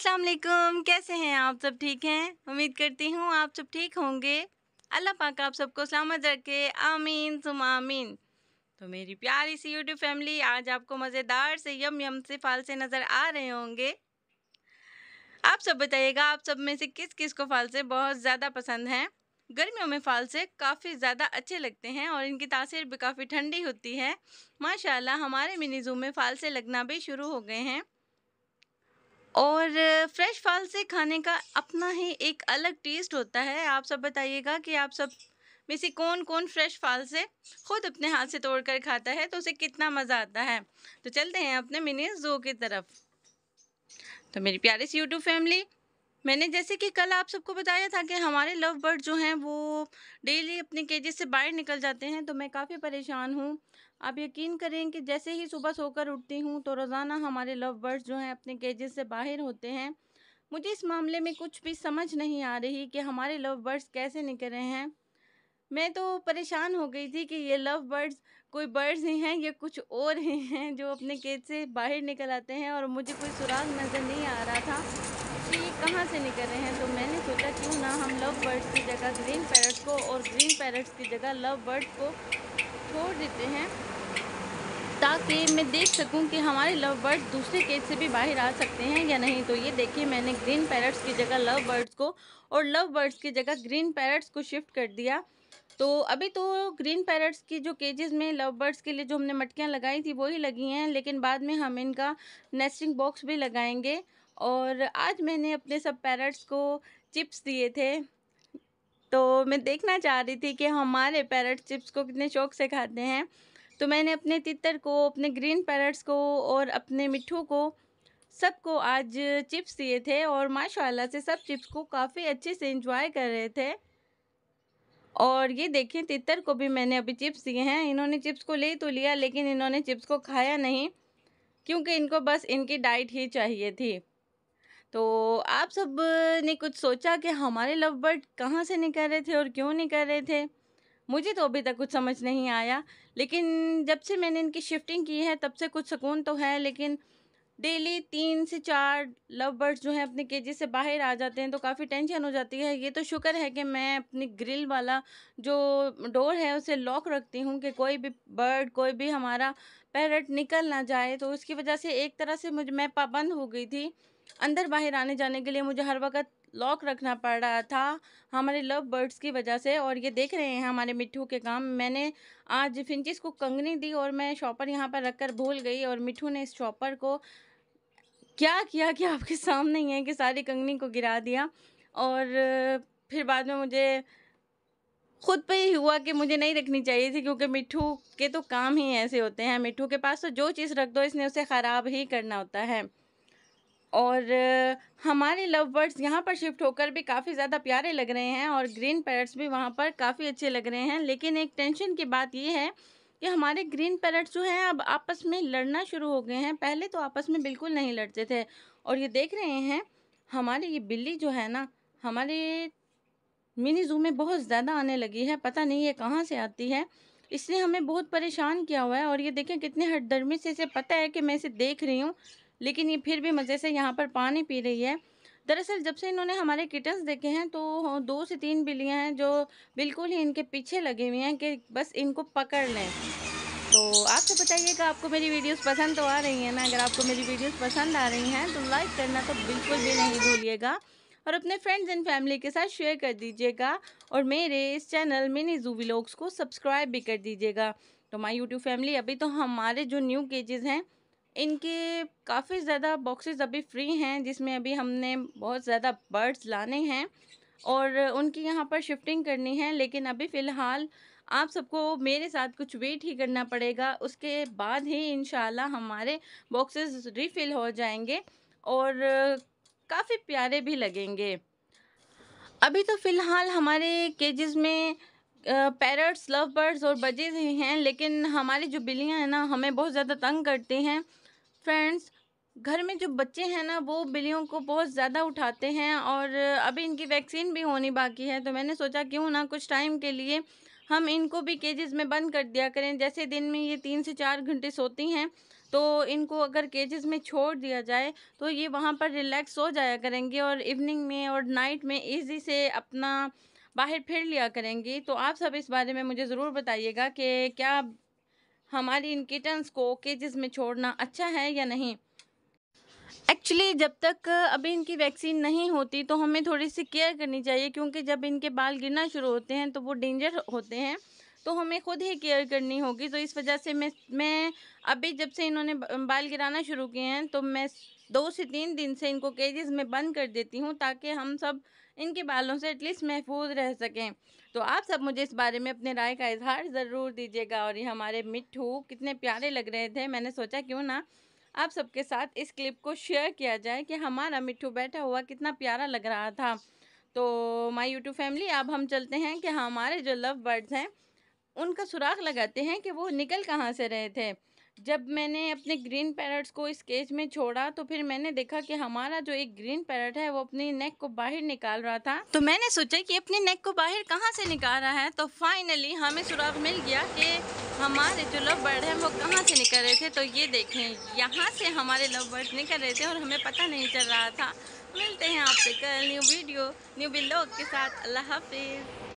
अस्सलाम वालेकुम कैसे हैं आप? सब ठीक हैं? उम्मीद करती हूँ आप सब ठीक होंगे। अल्लाह पाक आप सबको सलामत रखे। आमीन सुम आमीन। तो मेरी प्यारी सी यूट्यूब फैमिली आज आपको मज़ेदार से यम यम से फालसे नज़र आ रहे होंगे। आप सब बताइएगा, आप सब में से किस किस को फालसे बहुत ज़्यादा पसंद हैं? गर्मियों में फालसे काफ़ी ज़्यादा अच्छे लगते हैं और इनकी तासीर भी काफ़ी ठंडी होती है। माशाल्लाह, हमारे मिनी जू में फालसे लगना भी शुरू हो गए हैं। और फ्रेश फल से खाने का अपना ही एक अलग टेस्ट होता है। आप सब बताइएगा कि आप सब में से कौन कौन फ्रेश फल से ख़ुद अपने हाथ से तोड़ कर खाता है तो उसे कितना मज़ा आता है। तो चलते हैं अपने मिनी जू की तरफ़। तो मेरी प्यारी सी यूट्यूब फैमिली मैंने जैसे कि कल आप सबको बताया था कि हमारे लव बर्ड जो हैं, वो डेली अपने केजेस से बाहर निकल जाते हैं तो मैं काफ़ी परेशान हूँ। आप यकीन करें कि जैसे ही सुबह सोकर उठती हूँ तो रोज़ाना हमारे लव बर्ड्स जो हैं अपने केजेस से बाहर होते हैं। मुझे इस मामले में कुछ भी समझ नहीं आ रही कि हमारे लव बर्ड्स कैसे निकल रहे हैं। मैं तो परेशान हो गई थी कि ये लव बर्ड्स कोई बर्ड्स ही हैं, या कुछ और ही हैं जो अपने केज से बाहर निकल आते हैं और मुझे कोई सुराग नज़र नहीं आ रहा था कि ये कहाँ से निकल रहे हैं। तो मैंने सोचा क्यों ना हम लव बर्ड्स की जगह ग्रीन पैरट्स को और ग्रीन पैरट्स की जगह लव बर्ड्स को छोड़ देते हैं। ताकि मैं देख सकूँ कि हमारे लव बर्ड्स दूसरे केज से भी बाहर आ सकते हैं या नहीं। तो ये देखिए, मैंने ग्रीन पैरट्स की जगह लव बर्ड्स को और लव बर्ड्स की जगह ग्रीन पैरट्स को शिफ्ट कर दिया। तो अभी तो ग्रीन पैरट्स की जो केजेस में लव बर्ड्स के लिए जो हमने मटकियाँ लगाई थी, वही लगी हैं। लेकिन बाद में हम इनका नेस्टिंग बॉक्स भी लगाएँगे। और आज मैंने अपने सब पैरट्स को चिप्स दिए थे। तो मैं देखना चाह रही थी कि हमारे पैरट चिप्स को कितने शौक से खाते हैं। तो मैंने अपने तितर को, अपने ग्रीन पैरट्स को और अपने मिट्ठू को, सबको आज चिप्स दिए थे और माशाल्लाह से सब चिप्स को काफ़ी अच्छे से इंजॉय कर रहे थे। और ये देखें, तितर को भी मैंने अभी चिप्स दिए हैं। इन्होंने चिप्स को ले तो लिया, लेकिन इन्होंने चिप्स को खाया नहीं, क्योंकि इनको बस इनकी डाइट ही चाहिए थी। तो आप सबने कुछ सोचा कि हमारे लव बर्ड कहाँ से निकल रहे थे और क्यों निकल रहे थे? मुझे तो अभी तक कुछ समझ नहीं आया। लेकिन जब से मैंने इनकी शिफ्टिंग की है, तब से कुछ सुकून तो है, लेकिन डेली तीन से चार लव बर्ड्स जो हैं अपने केजी से बाहर आ जाते हैं तो काफ़ी टेंशन हो जाती है। ये तो शुक्र है कि मैं अपनी ग्रिल वाला जो डोर है, उसे लॉक रखती हूँ कि कोई भी बर्ड कोई भी हमारा पैरट निकल ना जाए। तो उसकी वजह से एक तरह से मुझे, मैं पाबंद हो गई थी। अंदर बाहर आने जाने के लिए मुझे हर वक्त लॉक रखना पड़ रहा था हमारे लव बर्ड्स की वजह से और ये देख रहे हैं हमारे मिट्ठू के काम। मैंने आज फिंचिस को कंगनी दी और मैं शॉपर यहाँ पर रख कर भूल गई और मिट्ठू ने इस शॉपर को क्या किया कि आपके सामने ही है कि सारी कंगनी को गिरा दिया और फिर बाद में मुझे खुद पे ही हुआ कि मुझे नहीं रखनी चाहिए थी क्योंकि मिट्ठू के तो काम ही ऐसे होते हैं। मिट्ठू के पास तो जो चीज़ रख दो, इसने उसे ख़राब ही करना होता है। और हमारे लव बर्ड्स यहाँ पर शिफ्ट होकर भी काफ़ी ज़्यादा प्यारे लग रहे हैं और ग्रीन पैरट्स भी वहाँ पर काफ़ी अच्छे लग रहे हैं। लेकिन एक टेंशन की बात ये है कि हमारे ग्रीन पैरट्स जो हैं अब आपस में लड़ना शुरू हो गए हैं। पहले तो आपस में बिल्कुल नहीं लड़ते थे और ये देख रहे हैं, हमारी ये बिल्ली जो है ना, हमारे मिनी जू में बहुत ज़्यादा आने लगी है। पता नहीं ये कहाँ से आती है। इसने हमें बहुत परेशान किया हुआ है और ये देखें कितने हटदर्मी से इसे पता है कि मैं इसे देख रही हूँ। लेकिन ये फिर भी मज़े से यहाँ पर पानी पी रही है। दरअसल जब से इन्होंने हमारे किटन्स देखे हैं तो दो से तीन बिल्लियाँ हैं जो बिल्कुल ही इनके पीछे लगे हुए हैं कि बस इनको पकड़ लें। तो आप तो बताइएगा, आपको मेरी वीडियोस पसंद तो आ रही हैं ना? अगर आपको मेरी वीडियोस पसंद आ रही हैं तो लाइक करना तो बिल्कुल भी नहीं भूलिएगा और अपने फ्रेंड्स एंड फैमिली के साथ शेयर कर दीजिएगा और मेरे इस चैनल मिनी जू व्लॉग्स को सब्सक्राइब भी कर दीजिएगा। तो माय यूट्यूब फैमिली, अभी तो हमारे जो न्यू केजेस हैं इनके काफ़ी ज़्यादा बॉक्सेस अभी फ्री हैं, जिसमें अभी हमने बहुत ज़्यादा बर्ड्स लाने हैं और उनकी यहाँ पर शिफ्टिंग करनी है। लेकिन अभी फ़िलहाल आप सबको मेरे साथ कुछ वेट ही करना पड़ेगा। उसके बाद ही इन हमारे बॉक्सेस रिफ़िल हो जाएँगे और काफ़ी प्यारे भी लगेंगे। अभी तो फ़िलहाल हमारे केजेस में पैरट्स लव बर्ड्स और बजेज ही हैं, लेकिन हमारी जो बिल्लियाँ हैं ना, हमें बहुत ज़्यादा तंग करती हैं। फ्रेंड्स घर में जो बच्चे हैं ना, वो बिल्लियों को बहुत ज़्यादा उठाते हैं और अभी इनकी वैक्सीन भी होनी बाकी है तो मैंने सोचा क्यों ना कुछ टाइम के लिए हम इनको भी केजेस में बंद कर दिया करें। जैसे दिन में ये तीन से चार घंटे सोती हैं तो इनको अगर केजेस में छोड़ दिया जाए तो ये वहाँ पर रिलैक्स हो जाया करेंगे और इवनिंग में और नाइट में ईज़ी से अपना बाहर फिर लिया करेंगी। तो आप सब इस बारे में मुझे ज़रूर बताइएगा कि क्या हमारी इन किटन्स को केजेस में छोड़ना अच्छा है या नहीं। एक्चुअली जब तक अभी इनकी वैक्सीन नहीं होती तो हमें थोड़ी सी केयर करनी चाहिए, क्योंकि जब इनके बाल गिरना शुरू होते हैं तो वो डेंजर होते हैं तो हमें खुद ही केयर करनी होगी। तो इस वजह से मैं मैं अभी जब से इन्होंने बाल गिराना शुरू किए हैं तो मैं दो से तीन दिन से इनको केजेस में बंद कर देती हूँ, ताकि हम सब इनके बालों से एटलीस्ट महफूज रह सकें। तो आप सब मुझे इस बारे में अपने राय का इजहार ज़रूर दीजिएगा और ये हमारे मिट्ठू कितने प्यारे लग रहे थे। मैंने सोचा क्यों ना आप सबके साथ इस क्लिप को शेयर किया जाए कि हमारा मिट्टू बैठा हुआ कितना प्यारा लग रहा था। तो माय यूट्यूब फैमिली, अब हम चलते हैं कि हमारे जो लव बर्ड्स हैं, उनका सुराख लगाते हैं कि वो निकल कहाँ से रहे थे। जब मैंने अपने ग्रीन पैरट्स को इस केज में छोड़ा तो फिर मैंने देखा कि हमारा जो एक ग्रीन पैरट है, वो अपनी नेक को बाहर निकाल रहा था। तो मैंने सोचा कि अपनी नेक को बाहर कहाँ से निकाल रहा है तो फाइनली हमें सुराग मिल गया कि हमारे जो लव बर्ड हैं, वो कहाँ से निकल रहे थे। तो ये देखें, यहाँ से हमारे लव बर्ड निकल रहे थे और हमें पता नहीं चल रहा था। मिलते हैं आपसे कल न्यू वीडियो न्यू बिल्लो के साथ। अल्लाह हाफिज़।